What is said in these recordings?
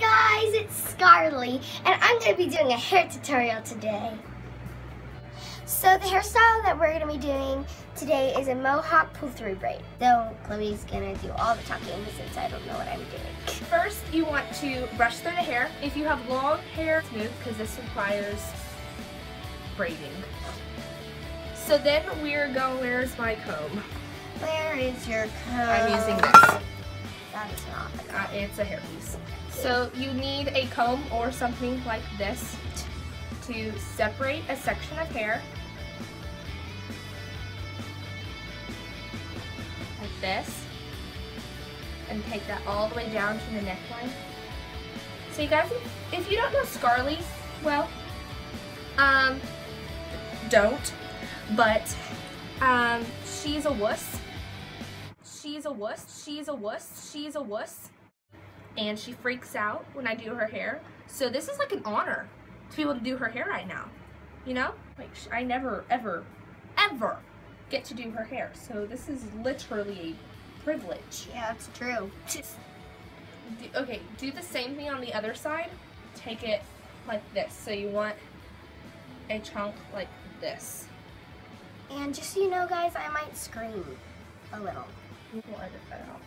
guys, it's Scarly, and I'm going to be doing a hair tutorial today. So the hairstyle that we're going to be doing today is a mohawk pull-through braid. So Chloe's going to do all the talking since I don't know what I'm doing. First, you want to brush through the hair. If you have long hair, smooth, because this requires braiding. So then we're going, where's my comb? Where is your comb? I'm using this. That is not Uh, it's a hairpiece. So you need a comb or something like this to separate a section of hair. Like this. And take that all the way down to the neckline. So you guys, if you don't know Scarly, well, um, don't. But um, she's a wuss. She's a wuss. She's a wuss. She's a wuss. And she freaks out when I do her hair. So this is like an honor to be able to do her hair right now. You know? Like I never, ever, ever get to do her hair. So this is literally a privilege. Yeah, it's true. Just do, okay, do the same thing on the other side. Take it like this. So you want a chunk like this. And just so you know, guys, I might scream a little. We'll edit that out.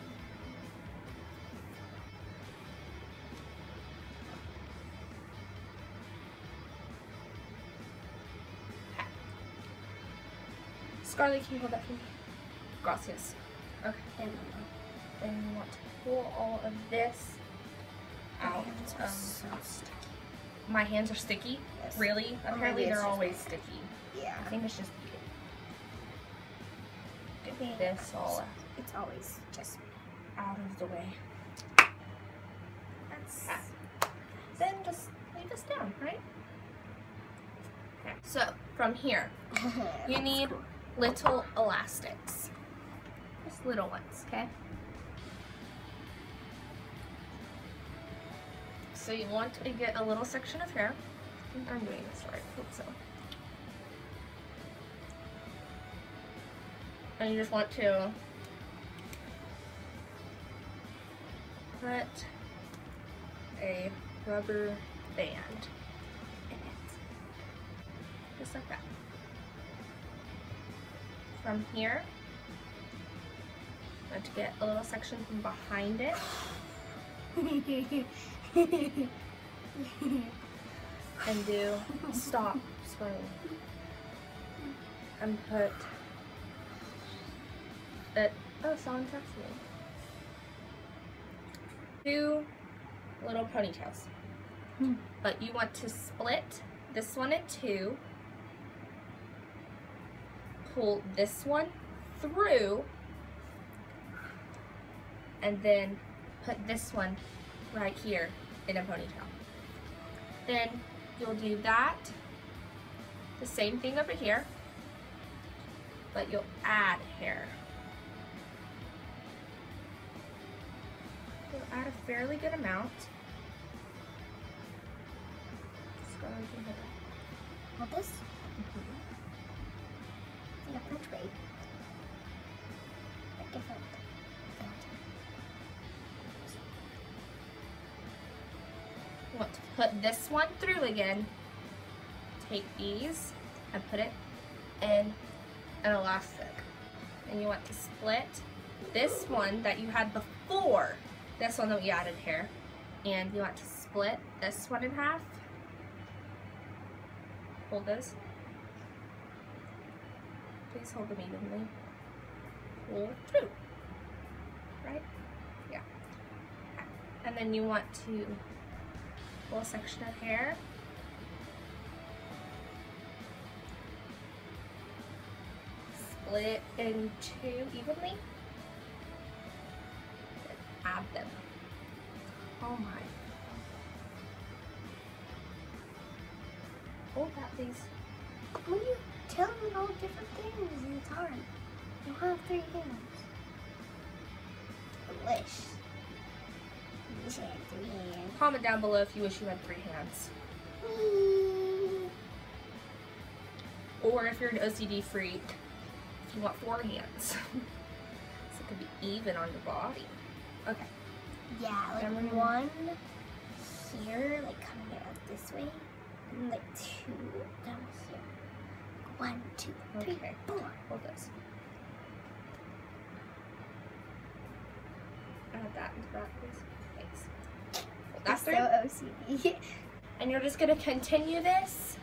Scarlett, can you hold that for me? Gracias. Okay. And Then you want to pull all of this out. Um, so sticky. my hands are sticky. Yes. Really? Apparently they're always sticky. Yeah. I think it's just get this all It's always just out of the way. that's Then just lay this down, right? Okay. So from here, you need cool. Little elastics. Just little ones, okay? So you want to get a little section of hair. I think I'm doing this right. I Hope so. And you just want to put a rubber band in it. Just like that. From here, I'm going to get a little section from behind it. and do stop swing and put that oh someone texted me. Two little ponytails. Hmm. but you want to split this one in two pull this one through and then put this one right here in a ponytail. Then you'll do that the same thing over here but you'll add hair. You'll add a fairly good amount. Go over here. This. You want to put this one through again. Take these and put it in an elastic. And you want to split this one that you had before this one that we added here. And you want to split this one in half. Hold those. Please hold them evenly. Pull through. Right? Yeah. And then you want to pull a section of hair. Split in two evenly. And add them. Oh my. Hold that please. When you tell them all different things, it's hard. You have three hands. I wish. I wish I had three hands. Comment down below if you wish you had three hands. Or if you're an OCD freak, if you want four hands. so it could be even on your body. Okay. Yeah, like Remember- one here, like coming out this way, and like two down here. One, two, three, Okay. four. Hold this. Add that into that, please. Thanks. That's so three. OCD. And you're just gonna continue this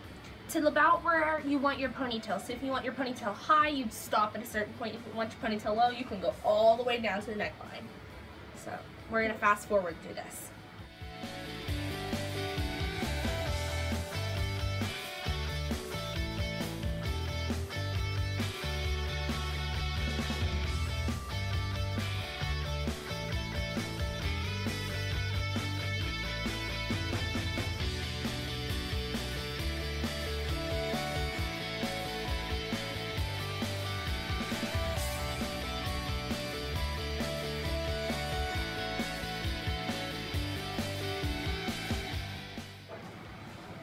to about where you want your ponytail. So if you want your ponytail high, you'd stop at a certain point. If you want your ponytail low, you can go all the way down to the neckline. So we're gonna fast forward through this.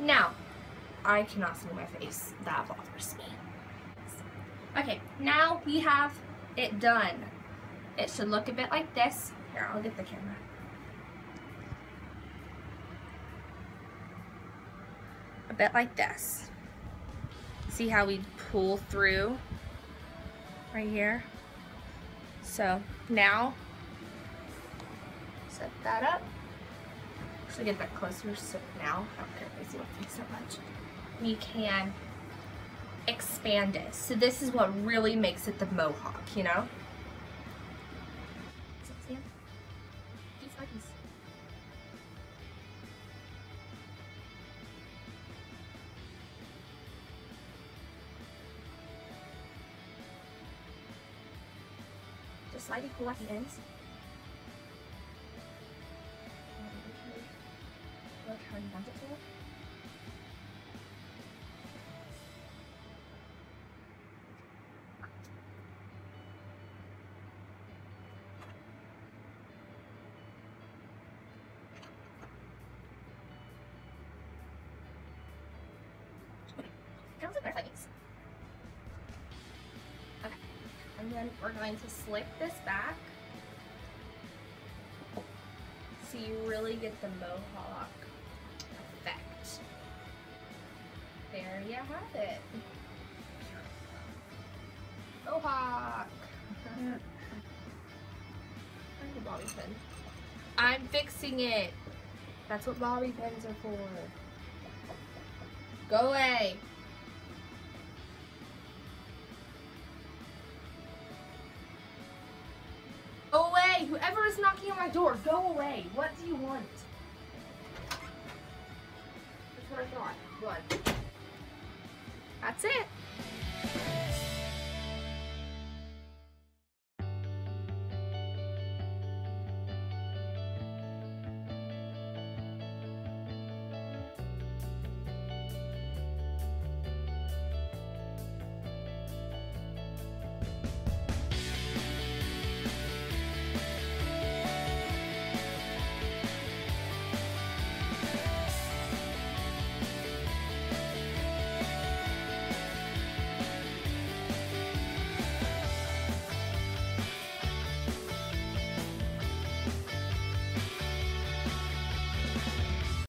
Now, I cannot see my face. That bothers me. Okay, now we have it done. It should look a bit like this. Here, I'll get the camera. A bit like this. See how we pull through right here? So now, set that up. So get that closer so now, I don't care if I see my face so much. We can expand it. So this is what really makes it the mohawk, you know? Just slightly pull at the ends. How you want it to. Okay, and then we're going to slick this back. So you really get the mohawk There you have it. Mohawk. Where's the bobby pin? I'm fixing it. That's what bobby pins are for. Go away. Go away! Whoever is knocking on my door, go away! What do you want? That's what I thought. Run. That's it.